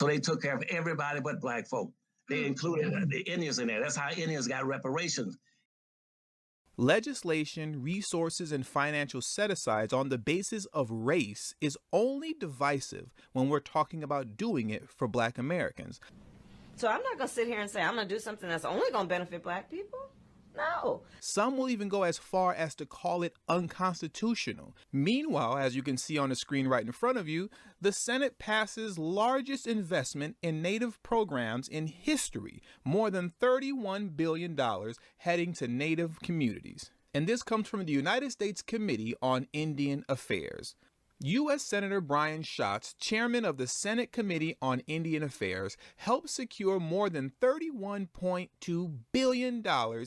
So they took care of everybody but black folk. They hmm. included uh, the Indians in there. That's how Indians got reparations. Legislation, resources, and financial set asides on the basis of race is only divisive when we're talking about doing it for black Americans. So I'm not going to sit here and say I'm going to do something that's only going to benefit black people. No. Some will even go as far as to call it unconstitutional. Meanwhile, as you can see on the screen right in front of you, the Senate passes largest investment in Native programs in history, more than $31 billion heading to Native communities. And this comes from the United States Committee on Indian Affairs. U.S. Senator Brian Schatz, chairman of the Senate Committee on Indian Affairs, helped secure more than $31.2 billion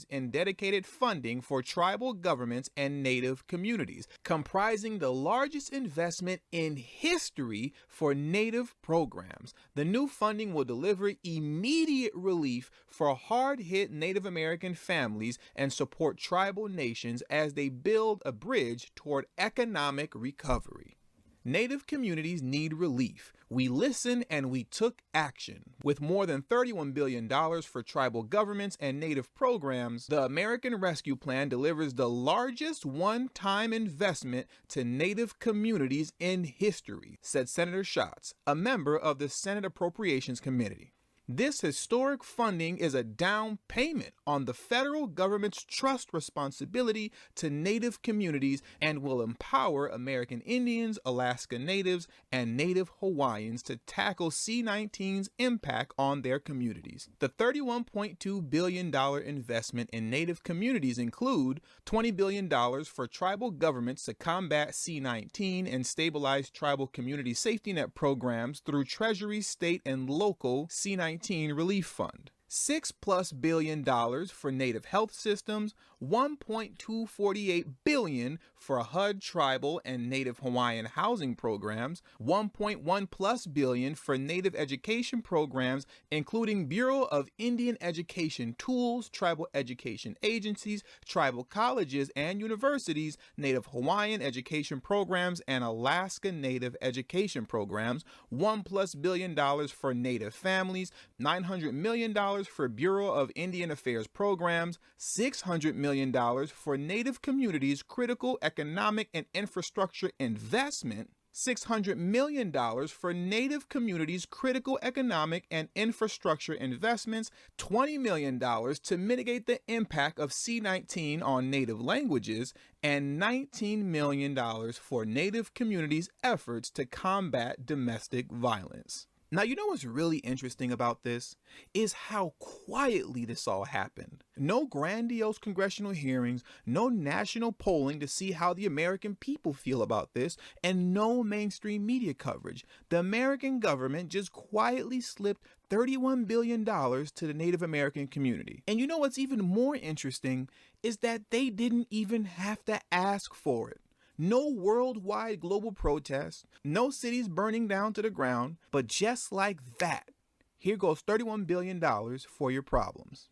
in dedicated funding for tribal governments and Native communities, comprising the largest investment in history for Native programs. The new funding will deliver immediate relief for hard hit Native American families and support tribal nations as they build a bridge toward economic recovery. Native communities need relief. We listened and we took action. With more than $31 billion for tribal governments and Native programs, the American Rescue Plan delivers the largest one time investment to Native communities in history, said Senator Schatz, a member of the Senate Appropriations Committee. This historic funding is a down payment on the federal government's trust responsibility to Native communities and will empower American Indians, Alaska Natives, and Native Hawaiians to tackle C19's impact on their communities. The $31.2 billion investment in Native communities include $20 billion for tribal governments to combat C19 and stabilize tribal community safety net programs through Treasury, state, and local C19 Relief Fund. Six plus billion dollars for native health systems, 1.248 billion for HUD tribal and native Hawaiian housing programs, 1.1 plus billion for native education programs including Bureau of Indian Education tools, tribal education agencies, tribal colleges and universities, native Hawaiian education programs and Alaska native education programs, 1 plus billion dollars for native families, 900 million dollars for Bureau of Indian Affairs programs, 600 million million for Native communities' critical economic and infrastructure investment, $600 million for Native communities' critical economic and infrastructure investments, $20 million to mitigate the impact of C19 on Native languages, and $19 million for Native communities' efforts to combat domestic violence. Now, you know what's really interesting about this? Is how quietly this all happened. No grandiose congressional hearings, no national polling to see how the American people feel about this, and no mainstream media coverage. The American government just quietly slipped $31 billion to the Native American community. And you know what's even more interesting is that they didn't even have to ask for it. No worldwide global protests, no cities burning down to the ground, but just like that, here goes $31 billion for your problems.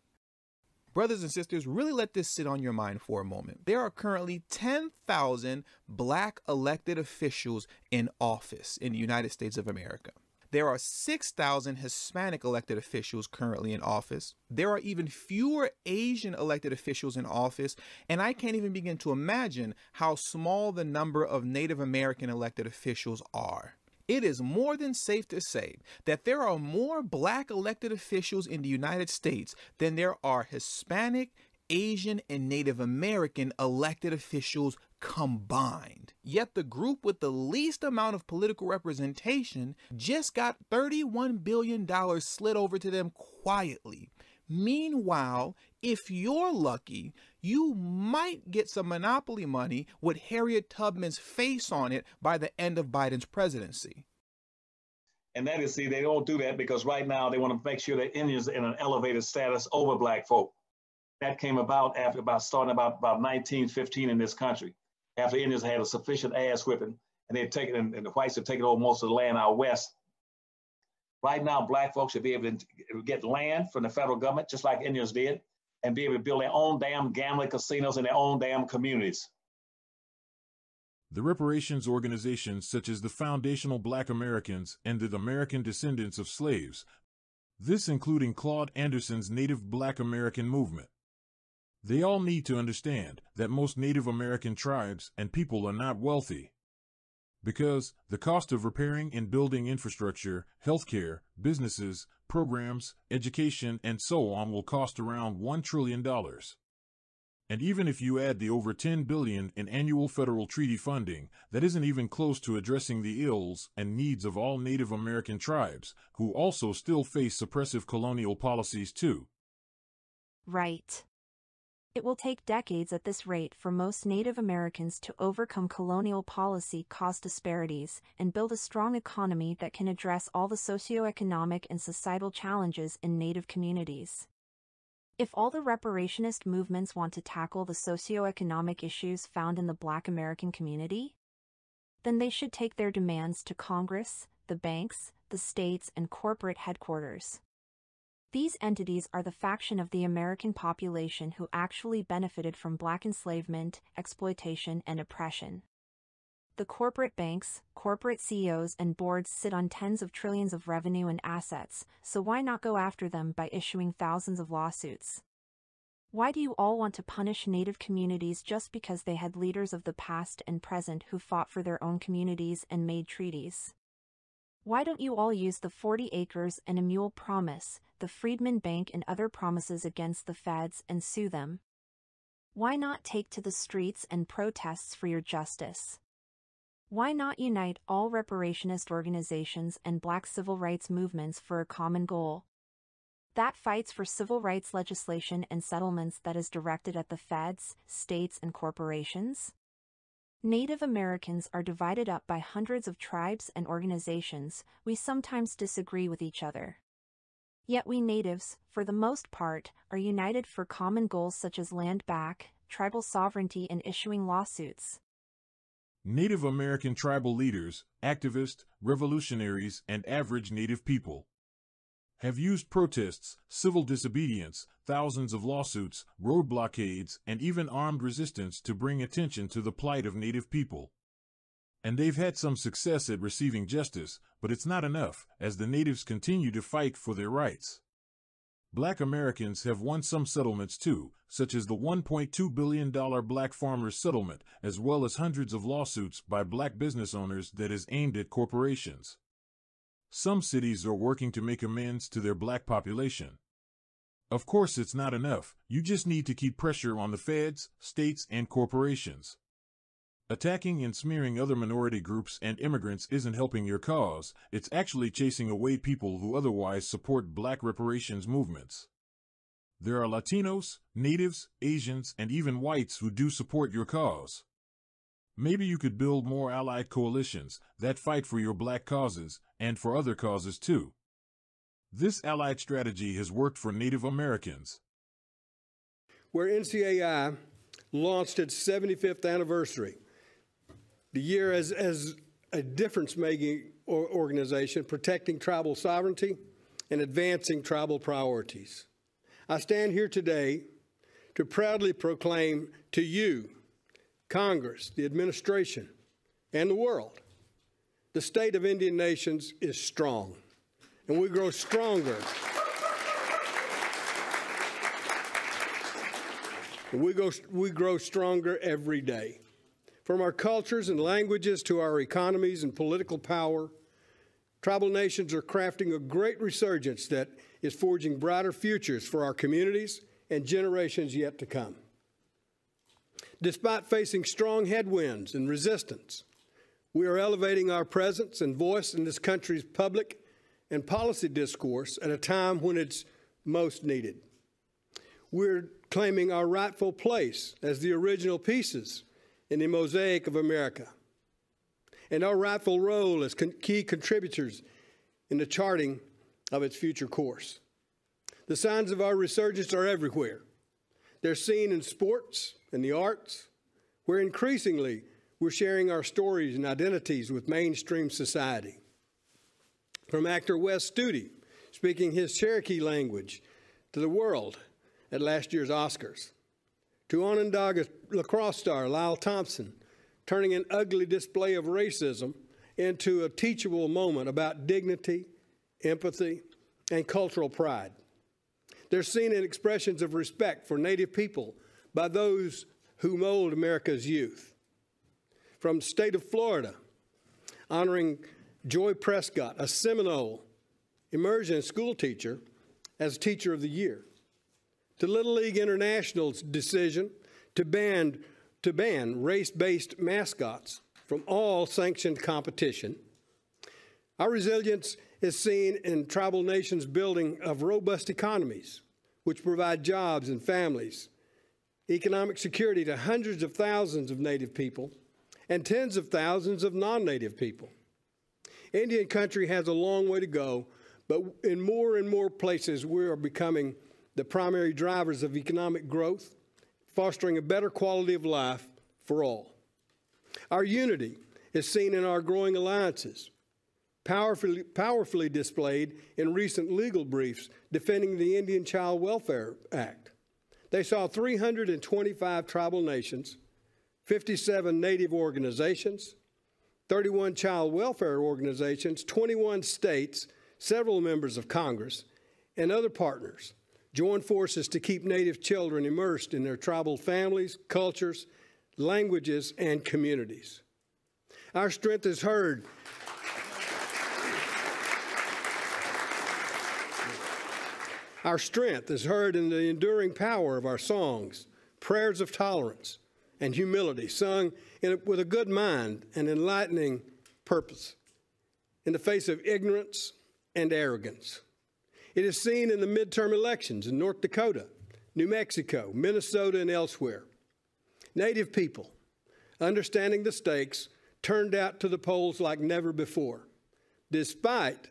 Brothers and sisters, really let this sit on your mind for a moment. There are currently 10,000 black elected officials in office in the United States of America. There are 6,000 Hispanic elected officials currently in office. There are even fewer Asian elected officials in office, and I can't even begin to imagine how small the number of Native American elected officials are. It is more than safe to say that there are more black elected officials in the United States than there are Hispanic, Asian, and Native American elected officials combined. Yet the group with the least amount of political representation just got $31 billion slid over to them quietly. Meanwhile, if you're lucky, you might get some monopoly money with Harriet Tubman's face on it by the end of Biden's presidency. And that is, see, they don't do that because right now they want to make sure that Indians are in an elevated status over black folk. That came about after about starting about, about 1915 in this country after Indians had a sufficient ass whipping and they've taken, and, and the whites have taken over most of the land out west. Right now, black folks should be able to get land from the federal government, just like Indians did, and be able to build their own damn gambling casinos in their own damn communities. The reparations organizations such as the Foundational Black Americans and the American Descendants of Slaves, this including Claude Anderson's Native Black American Movement. They all need to understand that most Native American tribes and people are not wealthy. Because the cost of repairing and building infrastructure, healthcare, businesses, programs, education, and so on will cost around $1 trillion. And even if you add the over 10 billion in annual federal treaty funding, that isn't even close to addressing the ills and needs of all Native American tribes, who also still face suppressive colonial policies too. Right. It will take decades at this rate for most Native Americans to overcome colonial policy cost disparities and build a strong economy that can address all the socioeconomic and societal challenges in Native communities. If all the reparationist movements want to tackle the socioeconomic issues found in the Black American community, then they should take their demands to Congress, the banks, the states, and corporate headquarters. These entities are the faction of the American population who actually benefited from black enslavement, exploitation, and oppression. The corporate banks, corporate CEOs, and boards sit on tens of trillions of revenue and assets, so why not go after them by issuing thousands of lawsuits? Why do you all want to punish Native communities just because they had leaders of the past and present who fought for their own communities and made treaties? Why don't you all use the 40 acres and a mule promise, the Freedmen Bank and other promises against the feds and sue them? Why not take to the streets and protests for your justice? Why not unite all reparationist organizations and black civil rights movements for a common goal? That fights for civil rights legislation and settlements that is directed at the feds, states, and corporations? Native Americans are divided up by hundreds of tribes and organizations, we sometimes disagree with each other. Yet we natives, for the most part, are united for common goals such as land back, tribal sovereignty, and issuing lawsuits. Native American tribal leaders, activists, revolutionaries, and average Native people have used protests, civil disobedience, thousands of lawsuits, road blockades, and even armed resistance to bring attention to the plight of Native people. And they've had some success at receiving justice, but it's not enough, as the natives continue to fight for their rights. Black Americans have won some settlements too, such as the $1.2 billion Black Farmers Settlement, as well as hundreds of lawsuits by black business owners that is aimed at corporations. Some cities are working to make amends to their black population. Of course, it's not enough. You just need to keep pressure on the feds, states, and corporations. Attacking and smearing other minority groups and immigrants isn't helping your cause, it's actually chasing away people who otherwise support black reparations movements. There are Latinos, Natives, Asians, and even whites who do support your cause. Maybe you could build more allied coalitions that fight for your black causes and for other causes too. This allied strategy has worked for Native Americans. Where NCAI launched its 75th anniversary the year as, as a difference making organization protecting tribal sovereignty and advancing tribal priorities. I stand here today to proudly proclaim to you, Congress, the administration, and the world the state of Indian nations is strong, and we grow stronger. We, go, we grow stronger every day. From our cultures and languages to our economies and political power, tribal nations are crafting a great resurgence that is forging brighter futures for our communities and generations yet to come. Despite facing strong headwinds and resistance, we are elevating our presence and voice in this country's public and policy discourse at a time when it's most needed. We're claiming our rightful place as the original pieces in the mosaic of America, and our rightful role as con key contributors in the charting of its future course. The signs of our resurgence are everywhere. They're seen in sports and the arts, where increasingly we're sharing our stories and identities with mainstream society. From actor Wes Studi speaking his Cherokee language to the world at last year's Oscars, to Onondaga lacrosse star Lyle Thompson turning an ugly display of racism into a teachable moment about dignity, empathy, and cultural pride. They're seen in expressions of respect for Native people by those who mold America's youth. From state of Florida, honoring Joy Prescott, a Seminole immersion school teacher, as Teacher of the Year. To Little League International's decision to ban, to ban race-based mascots from all sanctioned competition. Our resilience is seen in tribal nations' building of robust economies, which provide jobs and families, economic security to hundreds of thousands of Native people, and tens of thousands of non Native people. Indian country has a long way to go, but in more and more places, we are becoming the primary drivers of economic growth, fostering a better quality of life for all. Our unity is seen in our growing alliances, powerfully, powerfully displayed in recent legal briefs defending the Indian Child Welfare Act. They saw 325 tribal nations, 57 Native organizations, 31 child welfare organizations, 21 states, several members of Congress, and other partners join forces to keep Native children immersed in their tribal families, cultures, languages, and communities. Our strength is heard. Our strength is heard in the enduring power of our songs, prayers of tolerance, and humility, sung a, with a good mind and enlightening purpose in the face of ignorance and arrogance. It is seen in the midterm elections in North Dakota, New Mexico, Minnesota, and elsewhere. Native people, understanding the stakes, turned out to the polls like never before, despite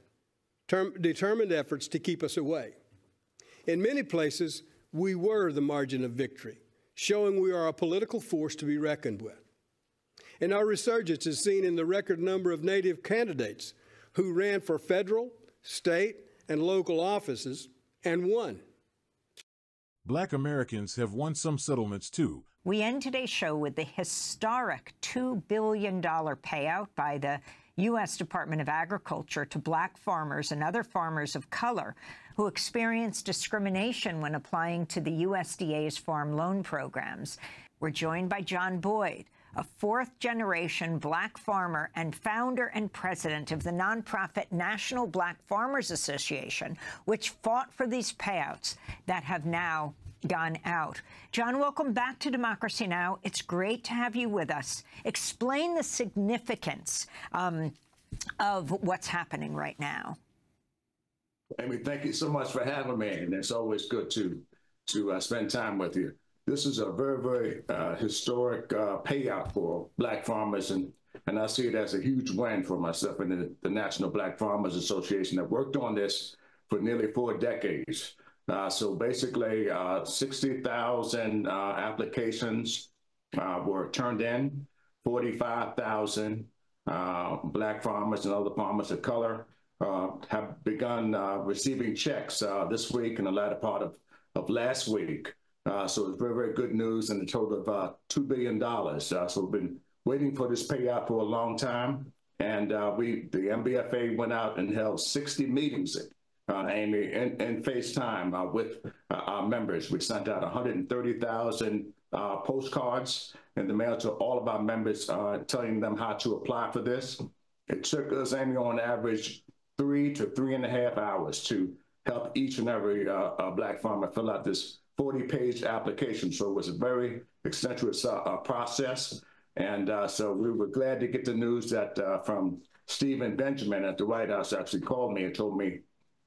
term, determined efforts to keep us away. In many places, we were the margin of victory, showing we are a political force to be reckoned with. And our resurgence is seen in the record number of Native candidates who ran for federal, state, and local offices and won. Black Americans have won some settlements too. We end today's show with the historic $2 billion payout by the U.S. Department of Agriculture to black farmers and other farmers of color who experienced discrimination when applying to the USDA's farm loan programs. We're joined by John Boyd, a fourth-generation black farmer and founder and president of the nonprofit National Black Farmers Association, which fought for these payouts that have now gone out. John, welcome back to Democracy Now! It's great to have you with us. Explain the significance um, of what's happening right now. Amy, thank you so much for having me, and it's always good to to uh, spend time with you. This is a very, very uh, historic uh, payout for black farmers, and and I see it as a huge win for myself and the, the National Black Farmers Association that worked on this for nearly four decades. Uh, so basically, uh, 60,000 uh, applications were turned in, 45,000 black farmers and other farmers of color have begun receiving checks this week and the latter part of, of last week. Uh, so it's very, very good news and a total of uh, $2 billion. Uh, so we've been waiting for this payout for a long time. And uh, we, the NBFA went out and held 60 meetings, uh, Amy, in, in FaceTime uh, with our members. We sent out 130,000 postcards in the mail to all of our members, telling them how to apply for this. It took us, Amy, on average, three to three and a half hours to help each and every black farmer fill out this 40 page application. So it was a very extensive uh, process. And uh, so we were glad to get the news that uh, from Stephen Benjamin at the White House actually called me and told me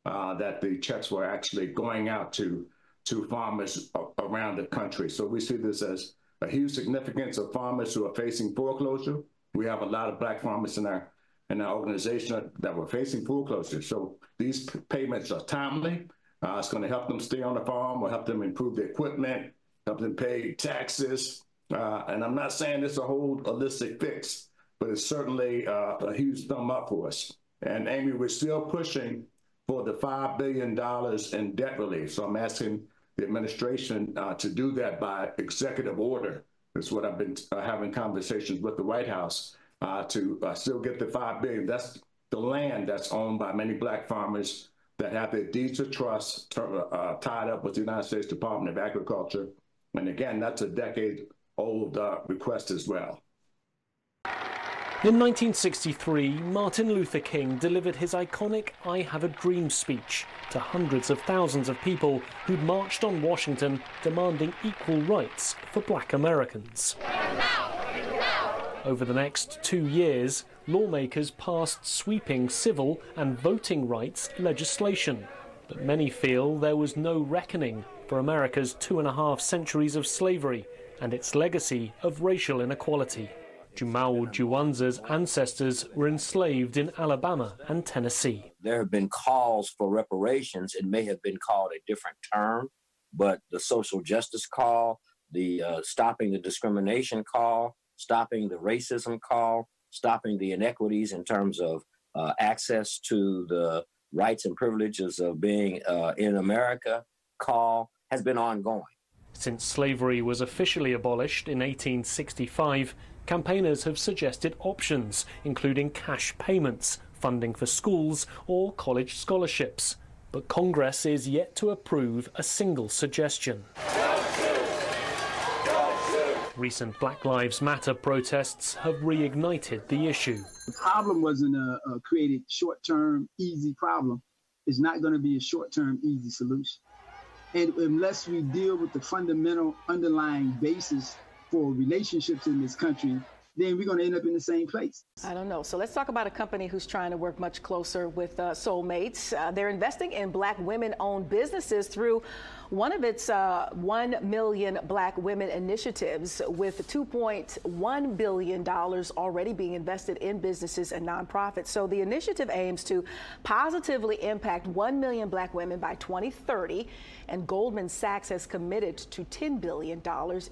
uh, that the checks were actually going out to to farmers around the country. So we see this as a huge significance of farmers who are facing foreclosure. We have a lot of black farmers in our in our organization that were facing foreclosure. So these payments are timely. Uh, it's going to help them stay on the farm or help them improve their equipment, help them pay taxes. Uh, and I'm not saying it's a whole holistic fix, but it's certainly uh, a huge thumb up for us. And Amy, we're still pushing for the $5 billion in debt relief. So I'm asking the administration uh, to do that by executive order That's what I've been uh, having conversations with the White House uh, to uh, still get the five billion. That's the land that's owned by many black farmers that have their deeds of trust uh, tied up with the United States Department of Agriculture. And again, that's a decade old uh, request as well. In 1963, Martin Luther King delivered his iconic I Have a Dream speech to hundreds of thousands of people who'd marched on Washington demanding equal rights for black Americans. Over the next two years, lawmakers passed sweeping civil and voting rights legislation. But many feel there was no reckoning for America's two and a half centuries of slavery and its legacy of racial inequality. Jumau Juwanza's ancestors were enslaved in Alabama and Tennessee. There have been calls for reparations. It may have been called a different term, but the social justice call, the uh, stopping the discrimination call, stopping the racism call, stopping the inequities in terms of uh, access to the rights and privileges of being uh, in America call has been ongoing. Since slavery was officially abolished in 1865, Campaigners have suggested options, including cash payments, funding for schools, or college scholarships. But Congress is yet to approve a single suggestion. Recent Black Lives Matter protests have reignited the issue. The problem wasn't a, a created short term, easy problem. It's not going to be a short term, easy solution. And unless we deal with the fundamental underlying basis for relationships in this country, then we're going to end up in the same place. I don't know. So let's talk about a company who's trying to work much closer with uh, Soulmates. Uh, they're investing in black women owned businesses through one of its uh, 1 million black women initiatives with $2.1 billion already being invested in businesses and nonprofits. So the initiative aims to positively impact 1 million black women by 2030. And Goldman Sachs has committed to $10 billion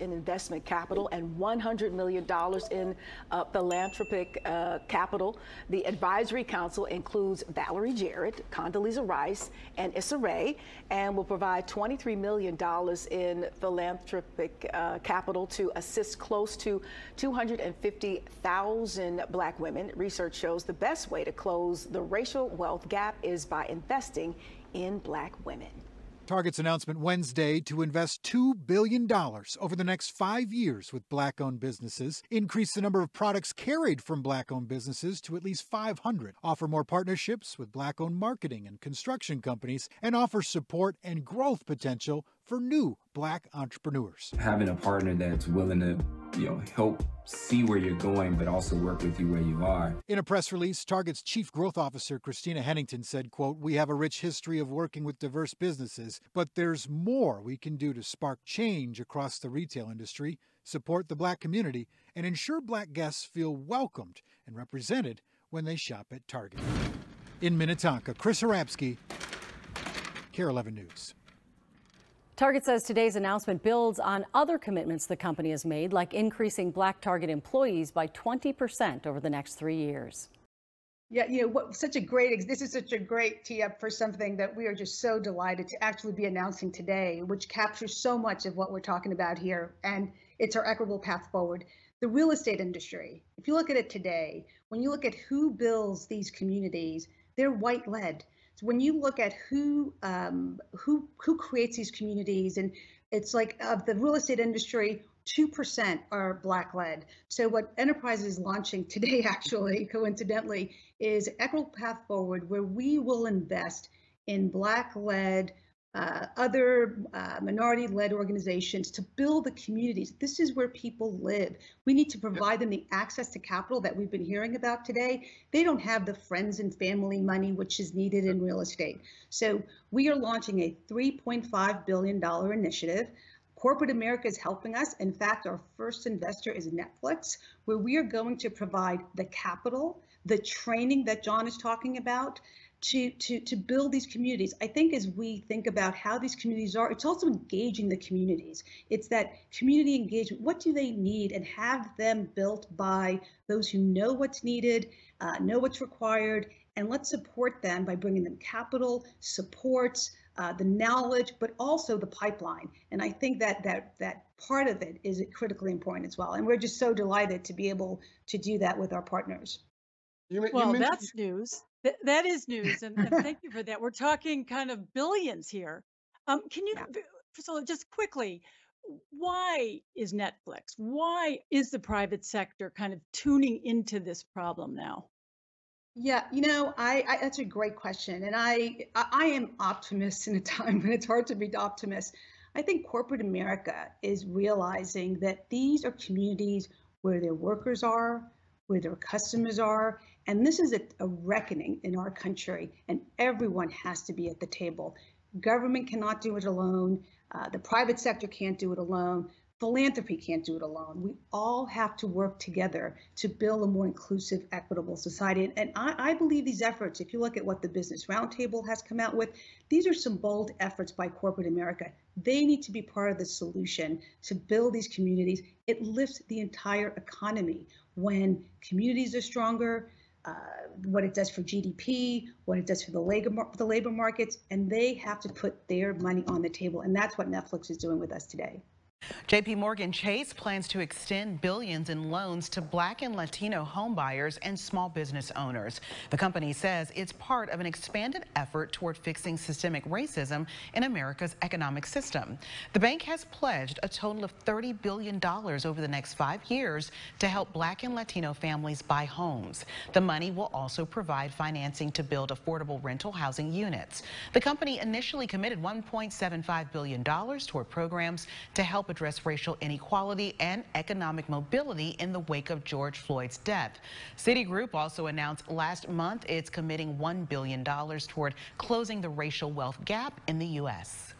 in investment capital and $100 million in uh, philanthropic uh, capital. The advisory council includes Valerie Jarrett, Condoleezza Rice, and Issa Rae, and will provide 23 $3 million in philanthropic uh, capital to assist close to 250,000 black women. Research shows the best way to close the racial wealth gap is by investing in black women. Target's announcement Wednesday to invest $2 billion over the next five years with black owned businesses, increase the number of products carried from black owned businesses to at least 500, offer more partnerships with black owned marketing and construction companies, and offer support and growth potential for new black entrepreneurs. Having a partner that's willing to, you know, help see where you're going, but also work with you where you are. In a press release, Target's chief growth officer, Christina Hennington, said, quote, We have a rich history of working with diverse businesses, but there's more we can do to spark change across the retail industry, support the black community, and ensure black guests feel welcomed and represented when they shop at Target. In Minnetonka, Chris Hrapsky, KARE 11 News. Target says today's announcement builds on other commitments the company has made, like increasing black Target employees by 20% over the next three years. Yeah, you know, what, such a great, this is such a great tee up for something that we are just so delighted to actually be announcing today, which captures so much of what we're talking about here. And it's our equitable path forward. The real estate industry, if you look at it today, when you look at who builds these communities, they're white led when you look at who um, who who creates these communities, and it's like of the real estate industry, two percent are black led. So what Enterprise is launching today, actually, coincidentally, is Equitable Path Forward, where we will invest in black led uh, other uh, minority led organizations to build the communities. This is where people live. We need to provide them the access to capital that we've been hearing about today. They don't have the friends and family money which is needed in real estate. So we are launching a $3.5 billion initiative. Corporate America is helping us. In fact, our first investor is Netflix, where we are going to provide the capital, the training that John is talking about, to, to, to build these communities. I think as we think about how these communities are, it's also engaging the communities. It's that community engagement. What do they need? And have them built by those who know what's needed, uh, know what's required, and let's support them by bringing them capital, supports, uh, the knowledge, but also the pipeline. And I think that that that part of it is critically important as well. And we're just so delighted to be able to do that with our partners. You, you well, that's news. Th- that is news. And, and, thank you for that. We're talking kind of billions here. Um, can you, yeah. Priscilla, just quickly, why is Netflix, why is the private sector kind of tuning into this problem now? Yeah, you know, I, I, that's a great question, and I I am optimist in a time when it's hard to be optimist. I think corporate America is realizing that these are communities where their workers are, where their customers are, and this is a, a reckoning in our country, and everyone has to be at the table. Government cannot do it alone. Uh, the private sector can't do it alone. Philanthropy can't do it alone. We all have to work together to build a more inclusive, equitable society. And I, I believe these efforts, if you look at what the Business Roundtable has come out with, these are some bold efforts by corporate America. They need to be part of the solution to build these communities. It lifts the entire economy when communities are stronger, uh, what it does for GDP, what it does for the labor the labor markets, and they have to put their money on the table, and that's what Netflix is doing with us today. JP Morgan Chase plans to extend billions in loans to black and Latino homebuyers and small business owners. The company says it's part of an expanded effort toward fixing systemic racism in America's economic system. The bank has pledged a total of $30 billion over the next five years to help black and Latino families buy homes. The money will also provide financing to build affordable rental housing units. The company initially committed $1.75 billion toward programs to help address racial inequality and economic mobility in the wake of George Floyd's death. Citigroup also announced last month it's committing $1 billion toward closing the racial wealth gap in the U.S.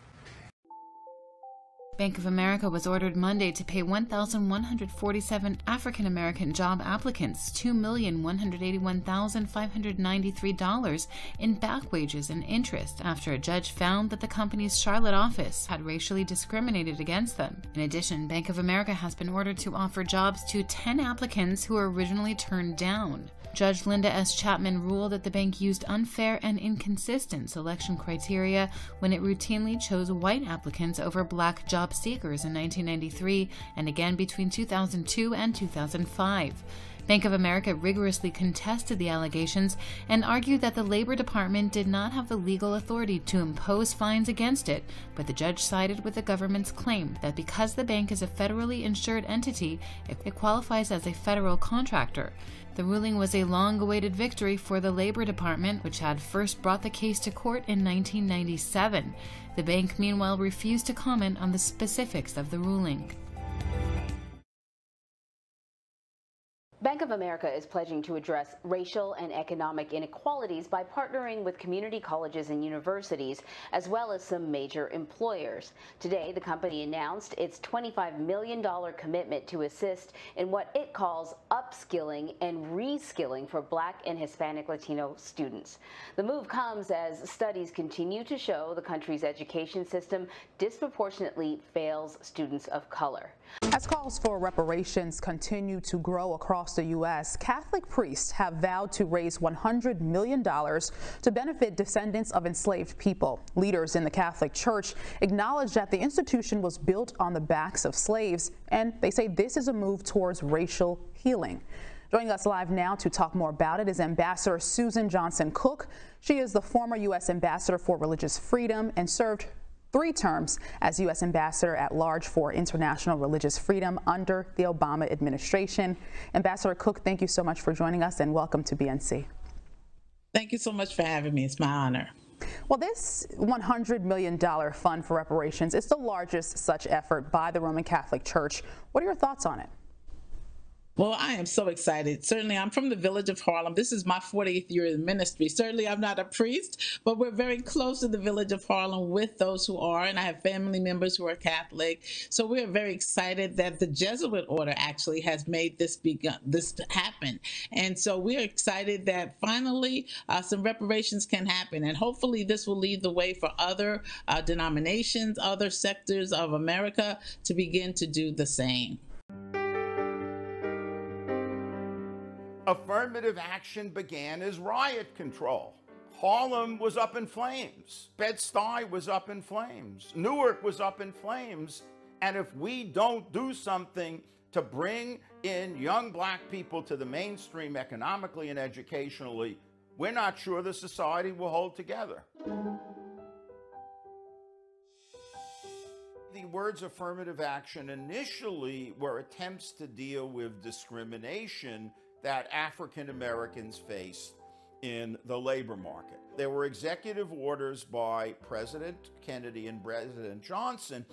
Bank of America was ordered Monday to pay 1,147 African American job applicants $2,181,593 in back wages and interest after a judge found that the company's Charlotte office had racially discriminated against them. In addition, Bank of America has been ordered to offer jobs to 10 applicants who were originally turned down. Judge Linda S. Chapman ruled that the bank used unfair and inconsistent selection criteria when it routinely chose white applicants over black job seekers in 1993 and again between 2002 and 2005. Bank of America rigorously contested the allegations and argued that the Labor Department did not have the legal authority to impose fines against it, but the judge sided with the government's claim that because the bank is a federally insured entity, it qualifies as a federal contractor. The ruling was a long awaited victory for the Labor Department, which had first brought the case to court in 1997. The bank, meanwhile, refused to comment on the specifics of the ruling. Bank of America is pledging to address racial and economic inequalities by partnering with community colleges and universities, as well as some major employers. Today, the company announced its $25 million commitment to assist in what it calls upskilling and reskilling for Black and Hispanic Latino students. The move comes as studies continue to show the country's education system disproportionately fails students of color. As calls for reparations continue to grow across the U.S., Catholic priests have vowed to raise $100 million to benefit descendants of enslaved people. Leaders in the Catholic Church acknowledge that the institution was built on the backs of slaves, and they say this is a move towards racial healing. Joining us live now to talk more about it is Ambassador Suzan Johnson Cook. She is the former U.S. Ambassador for Religious Freedom and served three terms as U.S. Ambassador at Large for International Religious Freedom under the Obama administration. Ambassador Cook, thank you so much for joining us and welcome to BNC. Thank you so much for having me. It's my honor. Well, this $100 million fund for reparations is the largest such effort by the Roman Catholic Church. What are your thoughts on it? Well, I am so excited. Certainly, I'm from the village of Harlem. This is my 40th year in ministry. Certainly, I'm not a priest, but we're very close to the village of Harlem with those who are, and I have family members who are Catholic. So we're very excited that the Jesuit order actually has made this begun, this happen. And so we're excited that finally uh, some reparations can happen, and hopefully this will lead the way for other uh, denominations, other sectors of America to begin to do the same. Affirmative action began as riot control. Harlem was up in flames. Bed-Stuy was up in flames. Newark was up in flames. And if we don't do something to bring in young black people to the mainstream economically and educationally, we're not sure the society will hold together. The words affirmative action initially were attempts to deal with discrimination that African Americans face in the labor market. There were executive orders by President Kennedy and President Johnson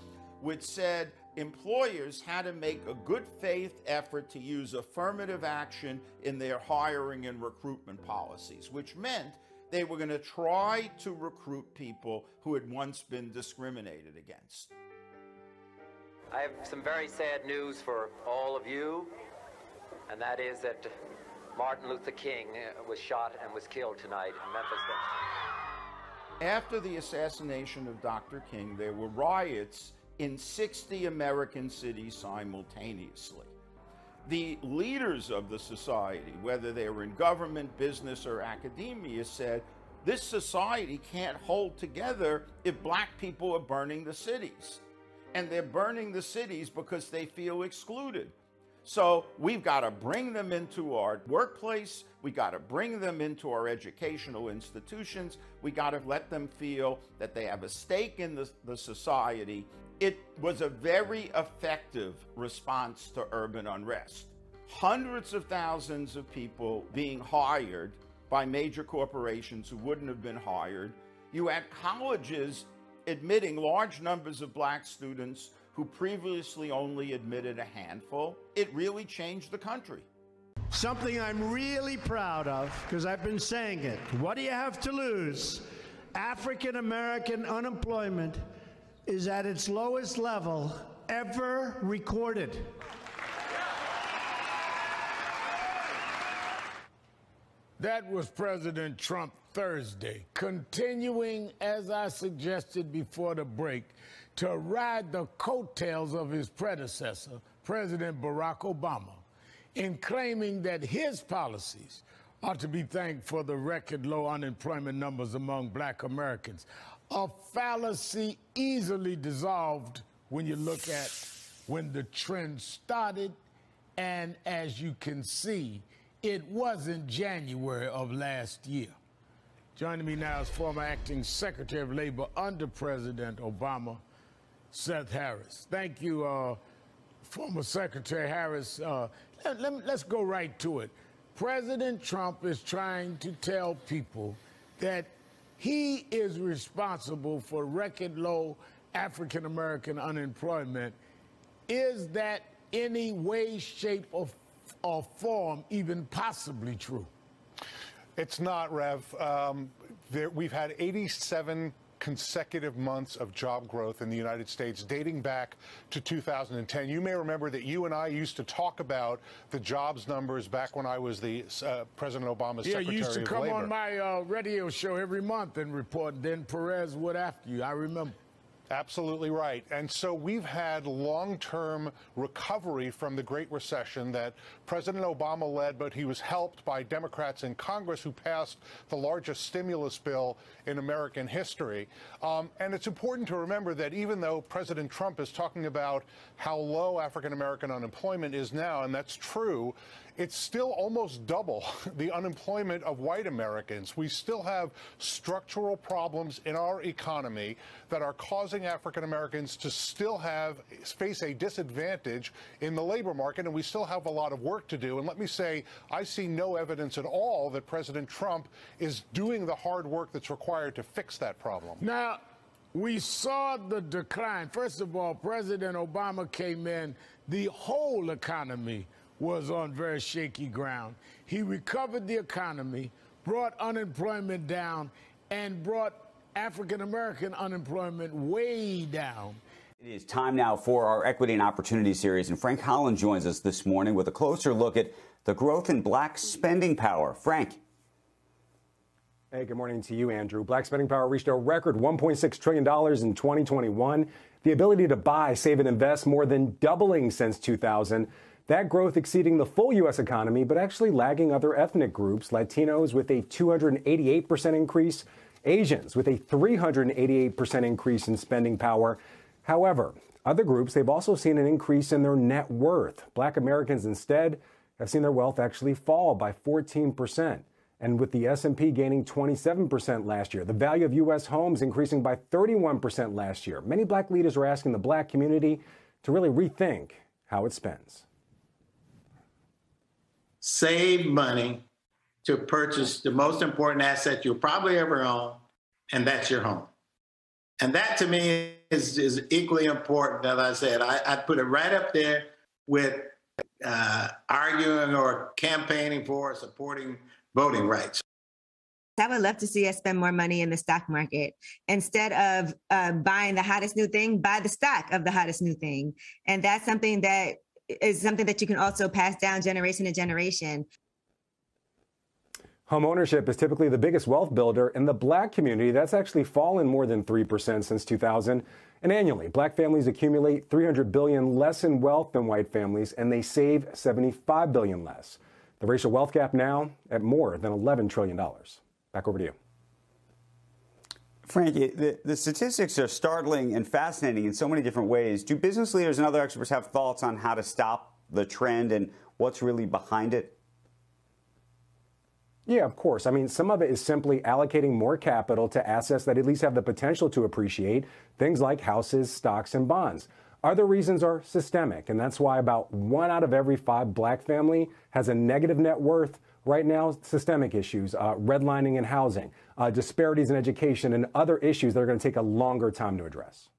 which said employers had to make a good faith effort to use affirmative action in their hiring and recruitment policies, which meant they were going to try to recruit people who had once been discriminated against. I have some very sad news for all of you, and that is that Martin Luther King uh, was shot and was killed tonight in Memphis. After the assassination of Dr. King, there were riots in 60 American cities simultaneously. The leaders of the society, whether they were in government, business, or academia, said this society can't hold together if black people are burning the cities. And they're burning the cities because they feel excluded. So we've got to bring them into our workplace. We got to bring them into our educational institutions. We got to let them feel that they have a stake in the, the society it was a very effective response to urban unrest. Hundreds of thousands of people being hired by major corporations who wouldn't have been hired. You had colleges admitting large numbers of black students who previously only admitted a handful. It really changed the country. Something I'm really proud of, because I've been saying it. What do you have to lose? African American unemployment is at its lowest level ever recorded. That was President Trump Thursday, continuing, as I suggested before the break, to ride the coattails of his predecessor, President Barack Obama, in claiming that his policies are to be thanked for the record low unemployment numbers among black Americans a fallacy easily dissolved when you look at when the trend started. And as you can see, it wasn't January of last year. Joining me now is former acting Secretary of Labor under President Obama, Seth Harris. Thank you, uh, former Secretary Harris. Uh, let, let, let's go right to it. President Trump is trying to tell people that he is responsible for record low African American unemployment. Is that any way, shape, or, or form even possibly true? It's not, Rev. Um, there, we've had 87 consecutive months of job growth in the United States dating back to 2010. You may remember that you and I used to talk about the jobs numbers back when I was the uh, President Obama's yeah, Secretary of Labor. you used to come on my uh, radio show every month and report. Then Perez would after you. I remember. Absolutely right. And so we've had long term recovery from the Great Recession that President Obama led, but he was helped by Democrats in Congress who passed the largest stimulus bill in American history. Um, and it's important to remember that even though President Trump is talking about how low African American unemployment is now, and that's true, it's still almost double the unemployment of white Americans. We still have structural problems in our economy that are causing African Americans to still have face a disadvantage in the labor market, and we still have a lot of work to do. And let me say, I see no evidence at all that President Trump is doing the hard work that's required to fix that problem. Now, we saw the decline. First of all, President Obama came in, the whole economy was on very shaky ground. He recovered the economy, brought unemployment down, and brought African American unemployment way down. It is time now for our Equity and Opportunity series, and Frank Holland joins us this morning with a closer look at the growth in black spending power. Frank. Hey, good morning to you, Andrew. Black spending power reached a record $1.6 trillion in 2021. The ability to buy, save, and invest more than doubling since 2000. That growth exceeding the full U.S. economy, but actually lagging other ethnic groups, Latinos with a 288% increase, Asians with a 388% increase in spending power. However, Other groups, they've also seen an increase in their net worth. Black Americans instead have seen their wealth actually fall by 14%. And with the S&P gaining 27% last year, the value of US homes increasing by 31% last year. Many black leaders are asking the black community to really rethink how it spends. Save money to purchase the most important asset you'll probably ever own, and that's your home. And that to me is, is equally important. As I said, I, I'd put it right up there with uh, arguing or campaigning for or supporting voting rights. I would love to see us spend more money in the stock market instead of uh, buying the hottest new thing. Buy the stock of the hottest new thing, and that's something that is something that you can also pass down generation to generation. Home ownership is typically the biggest wealth builder in the black community. That's actually fallen more than 3% since 2000. And annually, black families accumulate 300 billion less in wealth than white families, and they save 75 billion less. The racial wealth gap now at more than 11 trillion dollars. Back over to you. Frankie, the, the, statistics are startling and fascinating in so many different ways. Do business leaders and other experts have thoughts on how to stop the trend and what's really behind it? Yeah, of course. I mean, some of it is simply allocating more capital to assets that at least have the potential to appreciate, things like houses, stocks, and bonds. Other reasons are systemic, and that's why about one out of every five black family has a negative net worth. Right now, systemic issues, uh, redlining in housing, Uh, disparities in education, and other issues that are going to take a longer time to address.